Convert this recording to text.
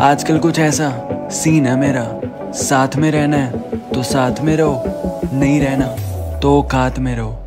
आजकल कुछ ऐसा सीन है मेरा। साथ में रहना है तो साथ में रहो। नहीं रहना तो औकात में रहो।